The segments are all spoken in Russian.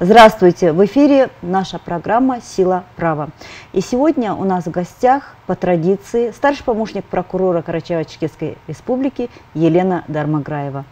Здравствуйте! В эфире наша программа «Сила права». И сегодня у нас в гостях, по традиции, старший помощник прокурора Карачаево-Черкесской республики Елена Дармаграева.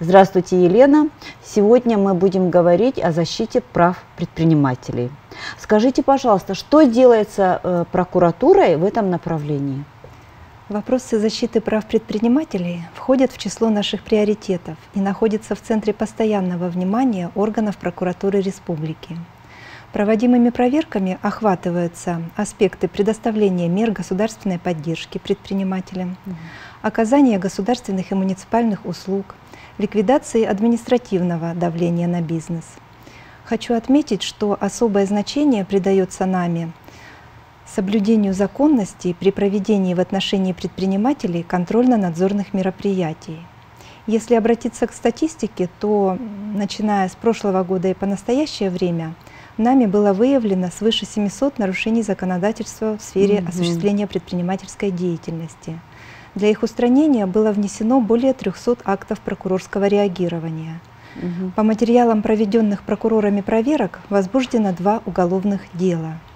Здравствуйте, Елена! Сегодня мы будем говорить о защите прав предпринимателей. Скажите, пожалуйста, что делается э, прокуратурой в этом направлении? Вопросы защиты прав предпринимателей входят в число наших приоритетов и находятся в центре постоянного внимания органов прокуратуры республики. Проводимыми проверками охватываются аспекты предоставления мер государственной поддержки предпринимателям, оказания государственных и муниципальных услуг, ликвидации административного давления на бизнес. Хочу отметить, что особое значение придается нами – соблюдению законности при проведении в отношении предпринимателей контрольно-надзорных мероприятий. Если обратиться к статистике, то начиная с прошлого года и по настоящее время нами было выявлено свыше 700 нарушений законодательства в сфере угу. осуществления предпринимательской деятельности. Для их устранения было внесено более 300 актов прокурорского реагирования. Угу. По материалам проведенных прокурорами проверок возбуждено два уголовных дела –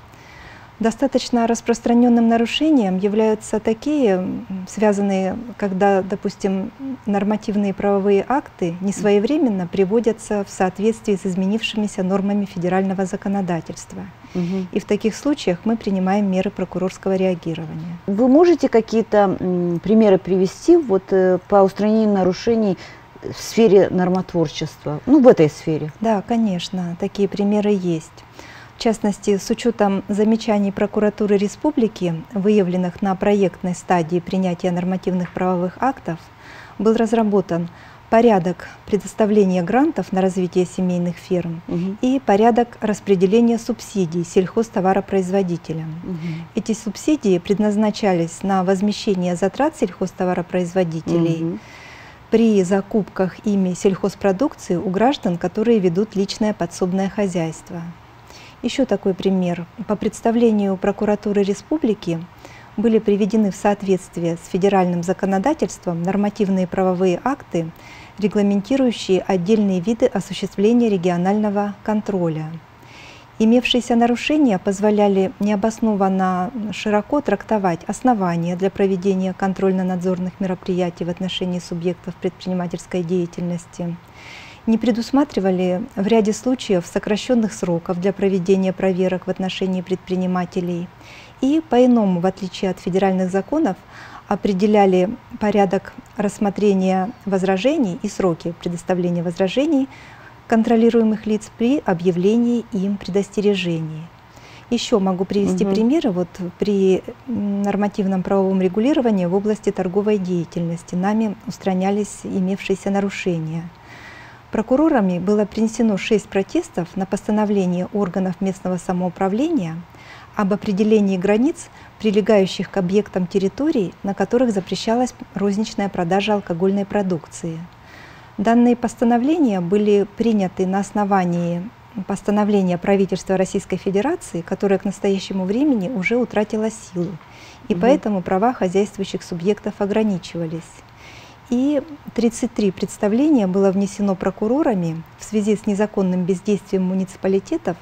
Достаточно распространенным нарушением являются такие, связанные, когда, допустим, нормативные правовые акты несвоевременно приводятся в соответствии с изменившимися нормами федерального законодательства. Угу. И в таких случаях мы принимаем меры прокурорского реагирования. Вы можете какие-то примеры привести вот, э, по устранению нарушений в сфере нормотворчества, ну, в этой сфере? Да, конечно, такие примеры есть. В частности, с учетом замечаний прокуратуры республики, выявленных на проектной стадии принятия нормативных правовых актов, был разработан порядок предоставления грантов на развитие семейных ферм угу. и порядок распределения субсидий сельхозтоваропроизводителям. Угу. Эти субсидии предназначались на возмещение затрат сельхозтоваропроизводителей угу. при закупках ими сельхозпродукции у граждан, которые ведут личное подсобное хозяйство. Еще такой пример. По представлению прокуратуры республики были приведены в соответствие с федеральным законодательством нормативные правовые акты, регламентирующие отдельные виды осуществления регионального контроля. Имевшиеся нарушения позволяли необоснованно широко трактовать основания для проведения контрольно-надзорных мероприятий в отношении субъектов предпринимательской деятельности – не предусматривали в ряде случаев сокращенных сроков для проведения проверок в отношении предпринимателей и по-иному, в отличие от федеральных законов, определяли порядок рассмотрения возражений и сроки предоставления возражений контролируемых лиц при объявлении им предостережений. Еще могу привести угу. примеры. Вот при нормативном правовом регулировании в области торговой деятельности нами устранялись имевшиеся нарушения – Прокурорами было принесено шесть протестов на постановление органов местного самоуправления об определении границ, прилегающих к объектам территорий, на которых запрещалась розничная продажа алкогольной продукции. Данные постановления были приняты на основании постановления правительства Российской Федерации, которое к настоящему времени уже утратило силу, и угу. поэтому права хозяйствующих субъектов ограничивались. И 33 представления было внесено прокурорами в связи с незаконным бездействием муниципалитетов,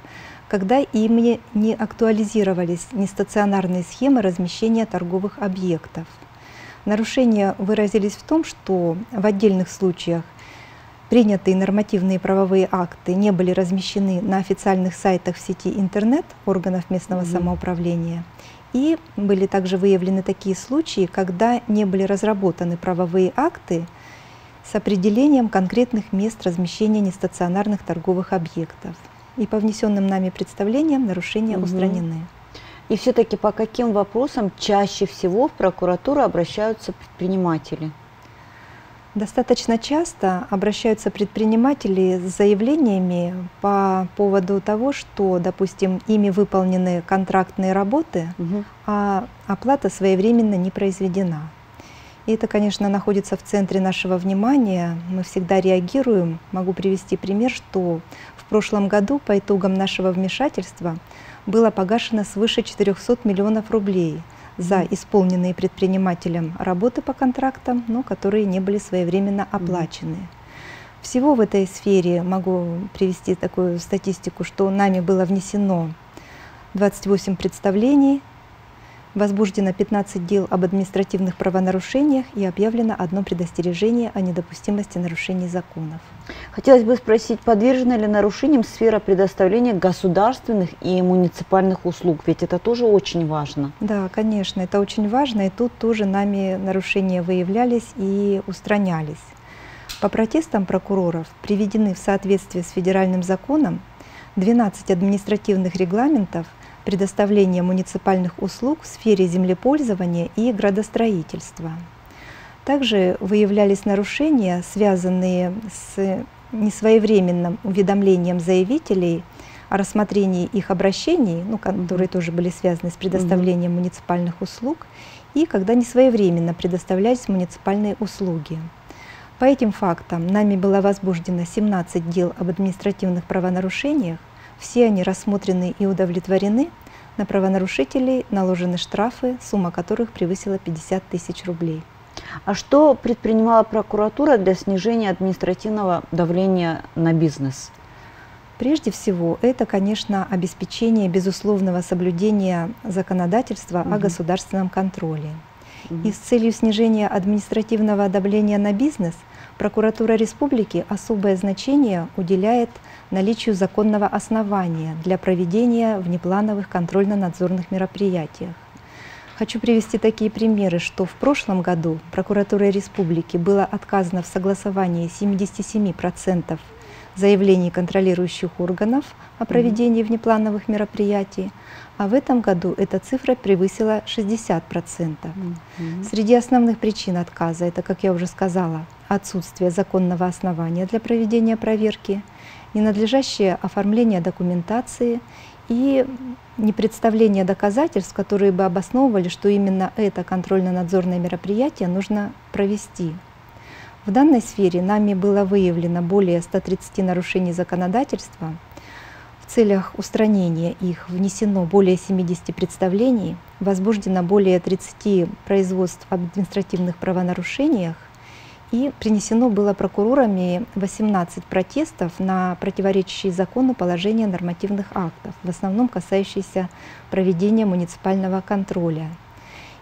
когда ими не актуализировались нестационарные схемы размещения торговых объектов. Нарушения выразились в том, что в отдельных случаях принятые нормативные правовые акты не были размещены на официальных сайтах в сети интернет органов местного mm-hmm. самоуправления – и были также выявлены такие случаи, когда не были разработаны правовые акты с определением конкретных мест размещения нестационарных торговых объектов. И по внесенным нами представлениям нарушения угу. устранены. И все-таки по каким вопросам чаще всего в прокуратуру обращаются предприниматели? Достаточно часто обращаются предприниматели с заявлениями по поводу того, что, допустим, ими выполнены контрактные работы, угу. а оплата своевременно не произведена. И это, конечно, находится в центре нашего внимания. Мы всегда реагируем. Могу привести пример, что в прошлом году по итогам нашего вмешательства было погашено свыше 400 миллионов рублей – за исполненные предпринимателем работы по контрактам, но которые не были своевременно оплачены. Всего в этой сфере могу привести такую статистику, что нами было внесено 28 представлений, возбуждено 15 дел об административных правонарушениях и объявлено одно предостережение о недопустимости нарушений законов. Хотелось бы спросить, подвержена ли нарушениям сфера предоставления государственных и муниципальных услуг? Ведь это тоже очень важно. Да, конечно, это очень важно, и тут тоже нами нарушения выявлялись и устранялись. По протестам прокуроров приведены в соответствие с федеральным законом 12 административных регламентов предоставления муниципальных услуг в сфере землепользования и градостроительства. Также выявлялись нарушения, связанные с несвоевременным уведомлением заявителей о рассмотрении их обращений, ну, которые тоже были связаны с предоставлением муниципальных услуг, и когда несвоевременно предоставлялись муниципальные услуги. По этим фактам нами было возбуждено 17 дел об административных правонарушениях. Все они рассмотрены и удовлетворены. На правонарушителей наложены штрафы, сумма которых превысила 50 тысяч рублей. А что предпринимала прокуратура для снижения административного давления на бизнес? Прежде всего, это, конечно, обеспечение безусловного соблюдения законодательства угу. о государственном контроле. Угу. И с целью снижения административного давления на бизнес – Прокуратура республики особое значение уделяет наличию законного основания для проведения внеплановых контрольно-надзорных мероприятий. Хочу привести такие примеры, что в прошлом году прокуратурой республики было отказано в согласовании 77% заявлений контролирующих органов о проведении внеплановых мероприятий, а в этом году эта цифра превысила 60%. Mm-hmm. Среди основных причин отказа это, как я уже сказала, отсутствие законного основания для проведения проверки, ненадлежащее оформление документации и непредставление доказательств, которые бы обосновывали, что именно это контрольно-надзорное мероприятие нужно провести. В данной сфере нами было выявлено более 130 нарушений законодательства. Целях устранения их внесено более 70 представлений, возбуждено более 30 производств об административных правонарушениях, и принесено было прокурорами 18 протестов на противоречащие закону положения нормативных актов, в основном касающиеся проведения муниципального контроля.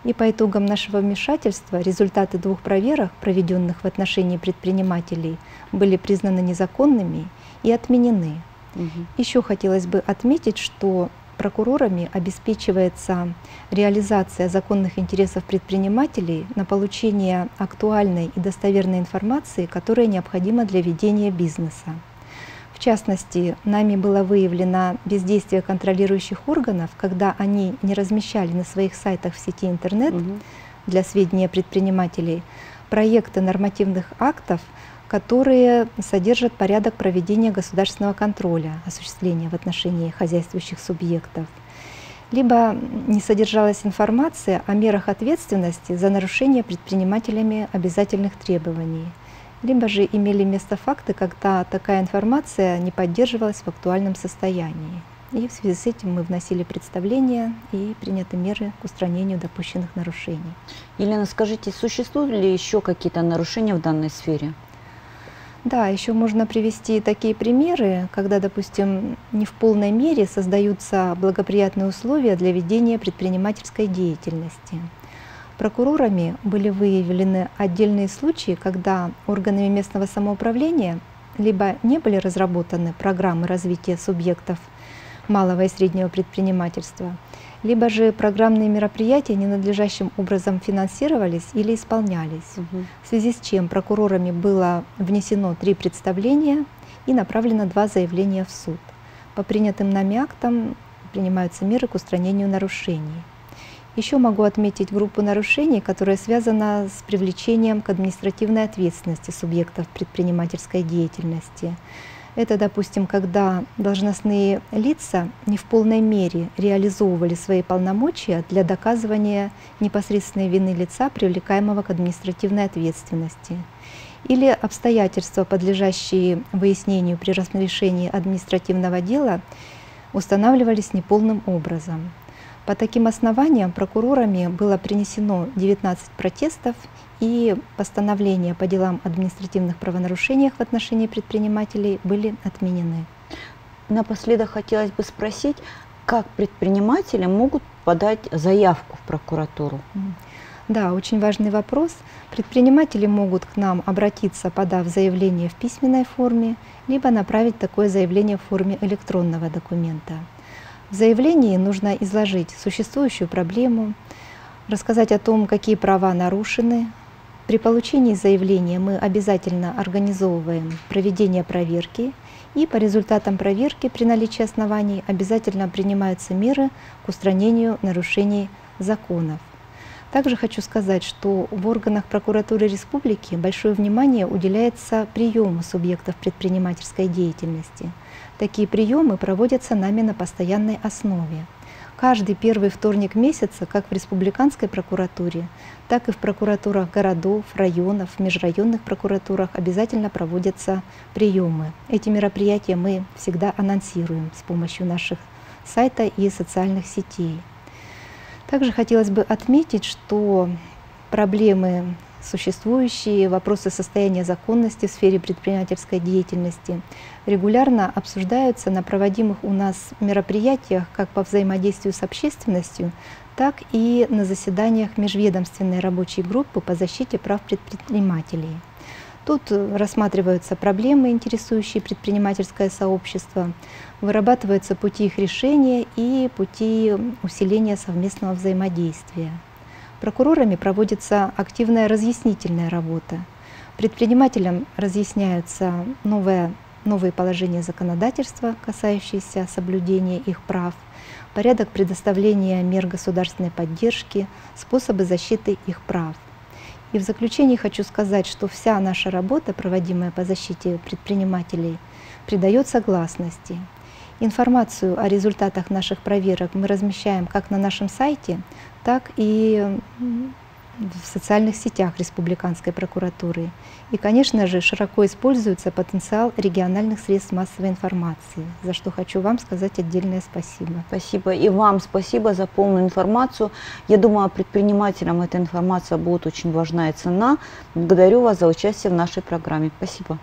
И по итогам нашего вмешательства результаты двух проверок, проведенных в отношении предпринимателей, были признаны незаконными и отменены. Угу. Еще хотелось бы отметить, что прокурорами обеспечивается реализация законных интересов предпринимателей на получение актуальной и достоверной информации, которая необходима для ведения бизнеса. В частности, нами было выявлено бездействие контролирующих органов, когда они не размещали на своих сайтах в сети интернет угу. для сведения предпринимателей проекты нормативных актов, которые содержат порядок проведения государственного контроля, осуществления в отношении хозяйствующих субъектов. Либо не содержалась информация о мерах ответственности за нарушение предпринимателями обязательных требований, либо же имели место факты, когда такая информация не поддерживалась в актуальном состоянии. И в связи с этим мы вносили представления и приняты меры к устранению допущенных нарушений. Елена, скажите, существуют ли еще какие-то нарушения в данной сфере? Да, еще можно привести такие примеры, когда, допустим, не в полной мере создаются благоприятные условия для ведения предпринимательской деятельности. Прокурорами были выявлены отдельные случаи, когда органами местного самоуправления либо не были разработаны программы развития субъектов малого и среднего предпринимательства – либо же программные мероприятия ненадлежащим образом финансировались или исполнялись, угу. в связи с чем прокурорами было внесено три представления и направлено два заявления в суд. По принятым нами актам принимаются меры к устранению нарушений. Еще могу отметить группу нарушений, которая связана с привлечением к административной ответственности субъектов предпринимательской деятельности. Это, допустим, когда должностные лица не в полной мере реализовывали свои полномочия для доказывания непосредственной вины лица, привлекаемого к административной ответственности, или обстоятельства, подлежащие выяснению при разрешении административного дела, устанавливались неполным образом. По таким основаниям прокурорами было принесено 19 протестов и постановления по делам административных правонарушениях в отношении предпринимателей были отменены. Напоследок хотелось бы спросить, как предприниматели могут подать заявку в прокуратуру? Да, очень важный вопрос. Предприниматели могут к нам обратиться, подав заявление в письменной форме, либо направить такое заявление в форме электронного документа. В заявлении нужно изложить существующую проблему, рассказать о том, какие права нарушены. При получении заявления мы обязательно организовываем проведение проверки, и по результатам проверки при наличии оснований обязательно принимаются меры к устранению нарушений законов. Также хочу сказать, что в органах прокуратуры республики большое внимание уделяется приему субъектов предпринимательской деятельности. Такие приемы проводятся нами на постоянной основе. Каждый первый вторник месяца, как в республиканской прокуратуре, так и в прокуратурах городов, районов, межрайонных прокуратурах обязательно проводятся приемы. Эти мероприятия мы всегда анонсируем с помощью наших сайта и социальных сетей. Также хотелось бы отметить, что проблемы существующие, вопросы состояния законности в сфере предпринимательской деятельности регулярно обсуждаются на проводимых у нас мероприятиях как по взаимодействию с общественностью, так и на заседаниях межведомственной рабочей группы по защите прав предпринимателей. Тут рассматриваются проблемы, интересующие предпринимательское сообщество, вырабатываются пути их решения и пути усиления совместного взаимодействия. Прокурорами проводится активная разъяснительная работа. Предпринимателям разъясняются новые, новые положения законодательства, касающиеся соблюдения их прав, порядок предоставления мер государственной поддержки, способы защиты их прав. И в заключение хочу сказать, что вся наша работа, проводимая по защите предпринимателей, придается гласности. Информацию о результатах наших проверок мы размещаем как на нашем сайте, так и в социальных сетях Республиканской прокуратуры. И, конечно же, широко используется потенциал региональных средств массовой информации, за что хочу вам сказать отдельное спасибо. Спасибо. И вам спасибо за полную информацию. Я думаю, предпринимателям эта информация будет очень важна и ценна. Благодарю вас за участие в нашей программе. Спасибо.